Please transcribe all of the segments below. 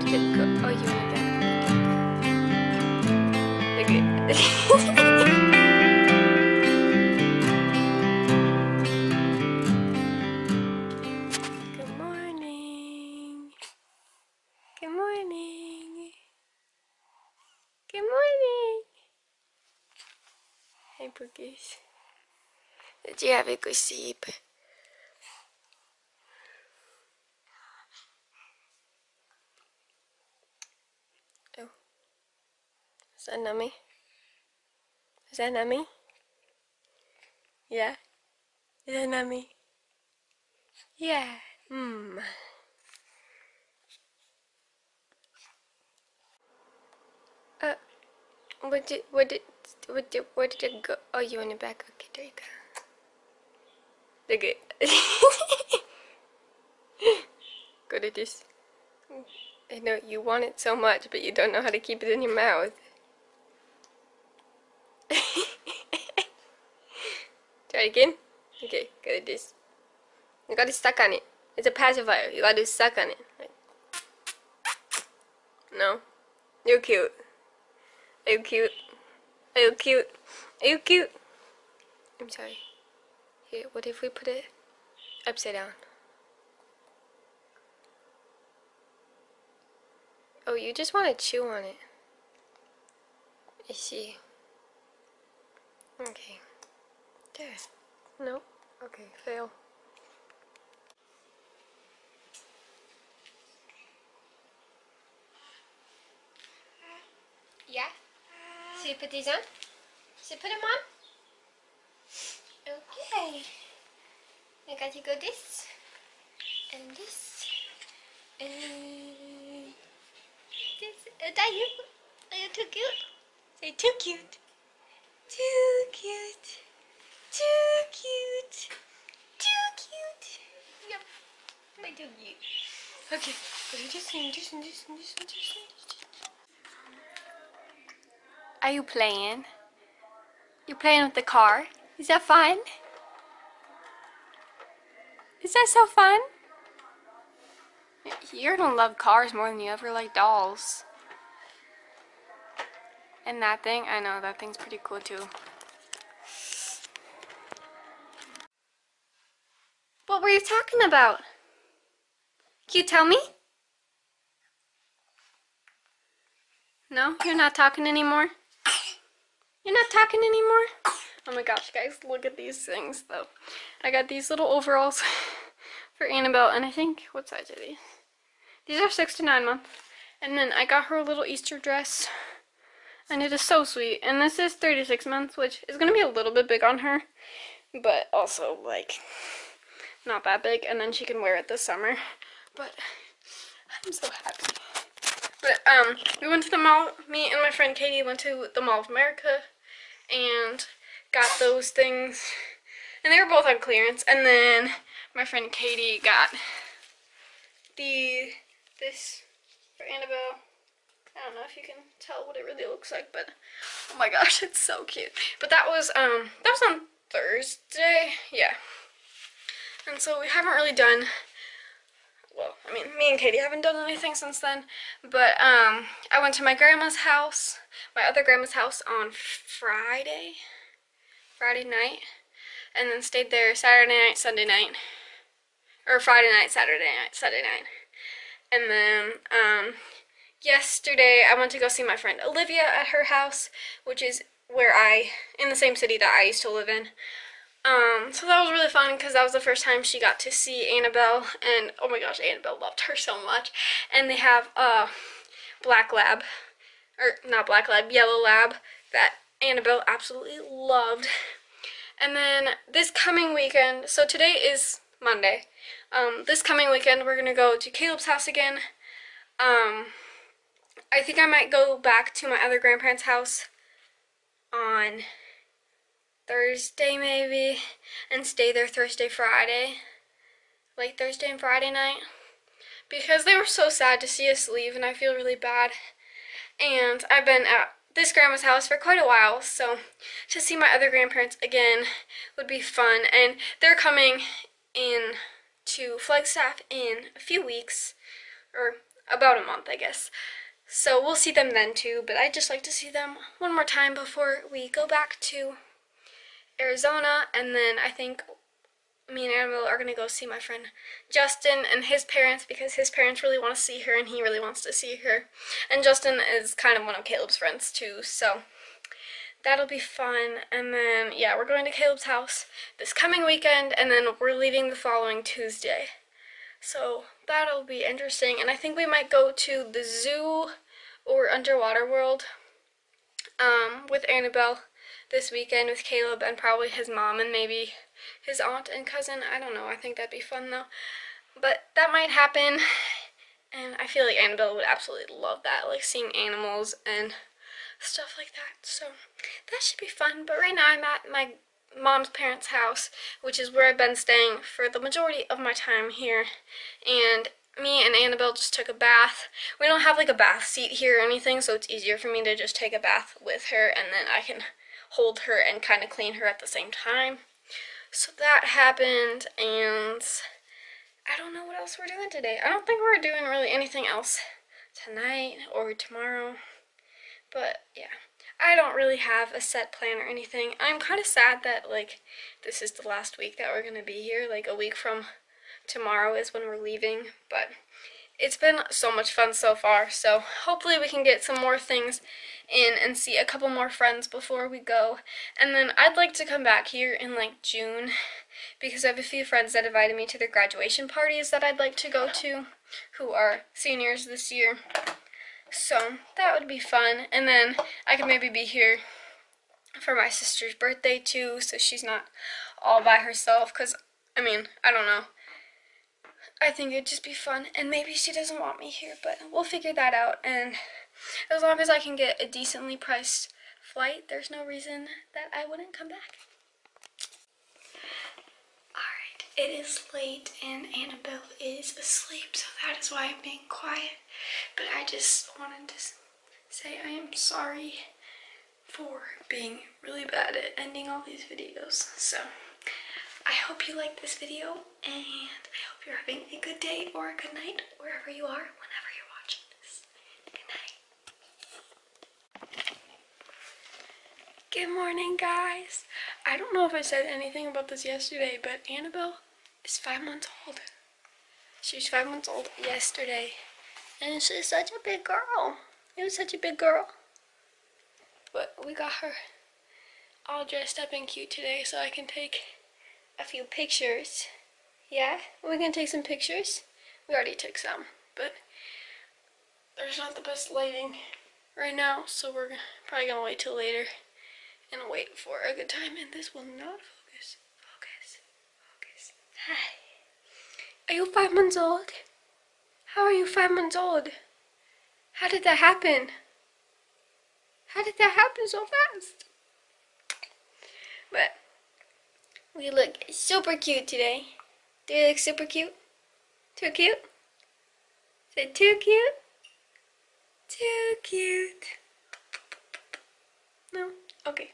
Where did it go? Oh, you went oh, back. Okay. Good morning. Good morning. Good morning. Hey, Boogies. Did you have a good sleep? Oh. Is that nummy? Is that nummy? Yeah? Is that nummy? Yeah. Hmm. Uh, what did, what did, what did, where did it go? Oh, you in the back. Okay, there you go. Look. Good at this. I know you want it so much, but you don't know how to keep it in your mouth. Try again. Okay, good at this. You gotta suck on it. It's a pacifier. You gotta suck on it. No. You're cute. Are you cute? Are you cute? Are you cute? I'm sorry. Here, what if we put it upside down? Oh, you just want to chew on it. I see. Okay. There. No? Okay, fail. Yeah? So you put these on? So put them on? Okay. I got to go this. And this. And this. Is that you? Are you too cute? Say too cute. Too cute. Too cute. Too cute. Yep. My too cute. Okay. Just, just, just, just, just, just. Are you playing? You playing with the car? Is that fun? Is that so fun? You're gonna love cars more than you ever like dolls. And that thing, I know, that thing's pretty cool too. What were you talking about? Can you tell me? No? You're not talking anymore? You're not talking anymore? Oh my gosh, guys, look at these things, though. I got these little overalls for Annabelle, and I think, what size are these? These are six to nine months. And then I got her a little Easter dress, and it is so sweet. And this is 36 months, which is going to be a little bit big on her, but also, like, not that big. And then she can wear it this summer. But I'm so happy. But um, we went to the mall. Me and my friend Katie went to the Mall of America and got those things. And they were both on clearance. And then my friend Katie got the this for Annabelle. I don't know if you can tell what it really looks like, but oh my gosh, it's so cute. But that was um that was on Thursday, yeah. And so we haven't really done well, I mean, me and Katie haven't done anything since then, but um, I went to my grandma's house, my other grandma's house on Friday, Friday night, and then stayed there Saturday night, Sunday night, or Friday night, Saturday night, Sunday night, and then um, yesterday I went to go see my friend Olivia at her house, which is where I, in the same city that I used to live in. Um, so that was really fun because that was the first time she got to see Annabelle, and oh my gosh, Annabelle loved her so much. And they have a black lab, or not black lab, yellow lab that Annabelle absolutely loved. And then this coming weekend, so today is Monday. Um, this coming weekend, we're gonna go to Caleb's house again. Um, I think I might go back to my other grandparents' house on Thursday maybe and stay there Thursday, Friday. Like Thursday and Friday night. Because they were so sad to see us leave and I feel really bad. And I've been at this grandma's house for quite a while, so to see my other grandparents again would be fun. And they're coming in to Flagstaff in a few weeks, or about a month, I guess. So we'll see them then too, but I'd just like to see them one more time before we go back to Arizona, and then I think me and Annabelle are gonna go see my friend Justin and his parents because his parents really want to see her and he really wants to see her. And Justin is kind of one of Caleb's friends too, so that'll be fun. And then, yeah, we're going to Caleb's house this coming weekend, and then we're leaving the following Tuesday. So that'll be interesting. And I think we might go to the zoo or Underwater World um, with Annabelle this weekend with Caleb and probably his mom and maybe his aunt and cousin. I don't know. I think that'd be fun though. But that might happen. And I feel like Annabelle would absolutely love that, like seeing animals and stuff like that. So that should be fun. But right now I'm at my mom's parents' house, which is where I've been staying for the majority of my time here. And me and Annabelle just took a bath. We don't have like a bath seat here or anything, so it's easier for me to just take a bath with her and then I can hold her and kind of clean her at the same time. So that happened and I don't know what else we're doing today. I don't think we're doing really anything else tonight or tomorrow. But yeah, I don't really have a set plan or anything. I'm kind of sad that like this is the last week that we're going to be here. Like a week from tomorrow is when we're leaving. But it's been so much fun so far. So hopefully we can get some more things in and see a couple more friends before we go. And then I'd like to come back here in like June because I have a few friends that invited me to their graduation parties that I'd like to go to who are seniors this year. So that would be fun. And then I could maybe be here for my sister's birthday too, so she's not all by herself. Because, I mean, I don't know. I think it'd just be fun. And maybe she doesn't want me here, but we'll figure that out. And as long as I can get a decently priced flight, there's no reason that I wouldn't come back. Alright, it is late and Annabelle is asleep, so that is why I'm being quiet. But I just wanted to say I am sorry for being really bad at ending all these videos. So I hope you liked this video and I hope you're having a good day or a good night wherever you are whenever you're watching this. Good night. Good morning guys. I don't know if I said anything about this yesterday but Annabelle is five months old. She was five months old yesterday and she's such a big girl. It was such a big girl. But we got her all dressed up and cute today so I can take a few pictures. Yeah, we're gonna take some pictures. We already took some, but there's not the best lighting right now, so we're probably gonna wait till later and wait for a good time. And this will not focus. Focus. Focus. Hi. Are you five months old? How are you five months old? How did that happen? How did that happen so fast? But we look super cute today. Do you look super cute? Too cute? It too cute? Too cute. No? Okay.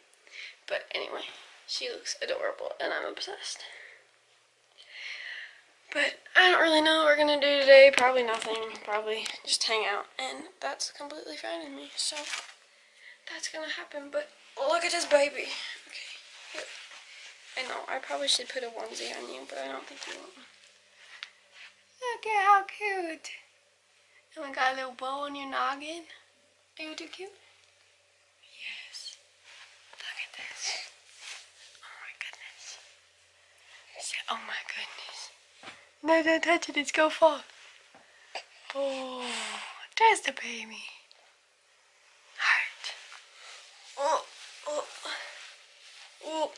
But anyway, she looks adorable and I'm obsessed. But I don't really know what we're going to do today. Probably nothing. Probably just hang out. And that's completely fine with me. So that's going to happen. But look at this baby. I know. I probably should put a onesie on you. But I don't think you will. Look at how cute. And we got a little bow on your noggin. Are you too cute? Yes. Look at this. Oh my goodness. Oh my goodness. No, don't touch it. It's go fall. Oh, there's the baby. Alright. Oh, oh, oh.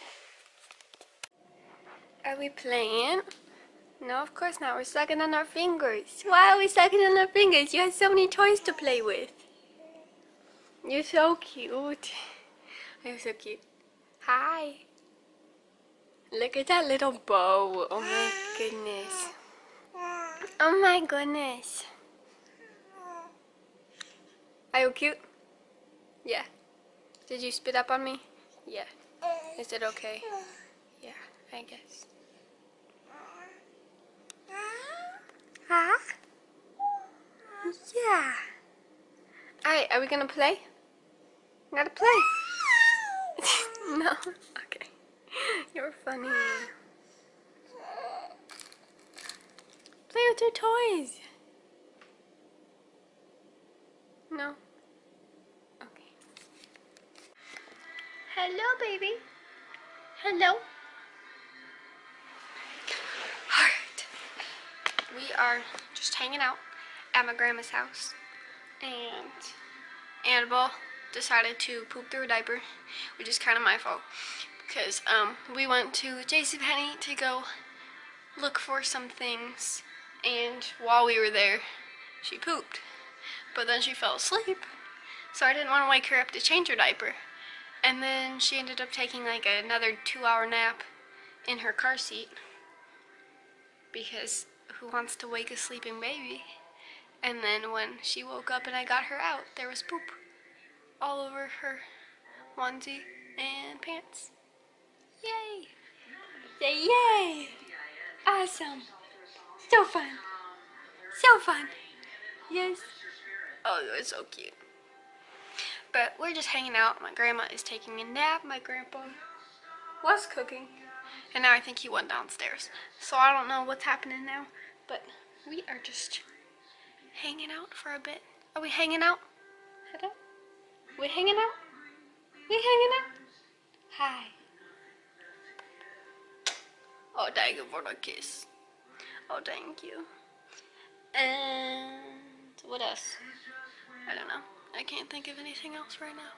Are we playing? No, of course not. We're sucking on our fingers. Why are we sucking on our fingers? You have so many toys to play with. You're so cute. You're so cute. Hi. Look at that little bow. Oh my goodness. Oh my goodness. Are you cute? Yeah. Did you spit up on me? Yeah. Is it okay? Yeah, I guess. Huh? Yeah. Alright, are we gonna play? Gotta play. no? Okay. You're funny. Play with your toys. No? Okay. Hello, baby. Hello. Alright. We are just hanging out at my grandma's house. And Annabelle decided to poop through a diaper, which is kind of my fault. Because um, we went to JCPenney to go look for some things. And while we were there, she pooped. But then she fell asleep. So I didn't want to wake her up to change her diaper. And then she ended up taking like another two hour nap in her car seat. Because who wants to wake a sleeping baby? And then when she woke up and I got her out, there was poop all over her onesie and pants. Yay! Yay, yay! Awesome! So fun! So fun! Yes! Oh, it was so cute. But we're just hanging out. My grandma is taking a nap. My grandpa was cooking. And now I think he went downstairs. So I don't know what's happening now. But we are just hanging out for a bit. Are we hanging out? Hello? We hanging out? We hanging out? Hi. Oh, thank you for the kiss. Oh, thank you. And what else? I don't know. I can't think of anything else right now.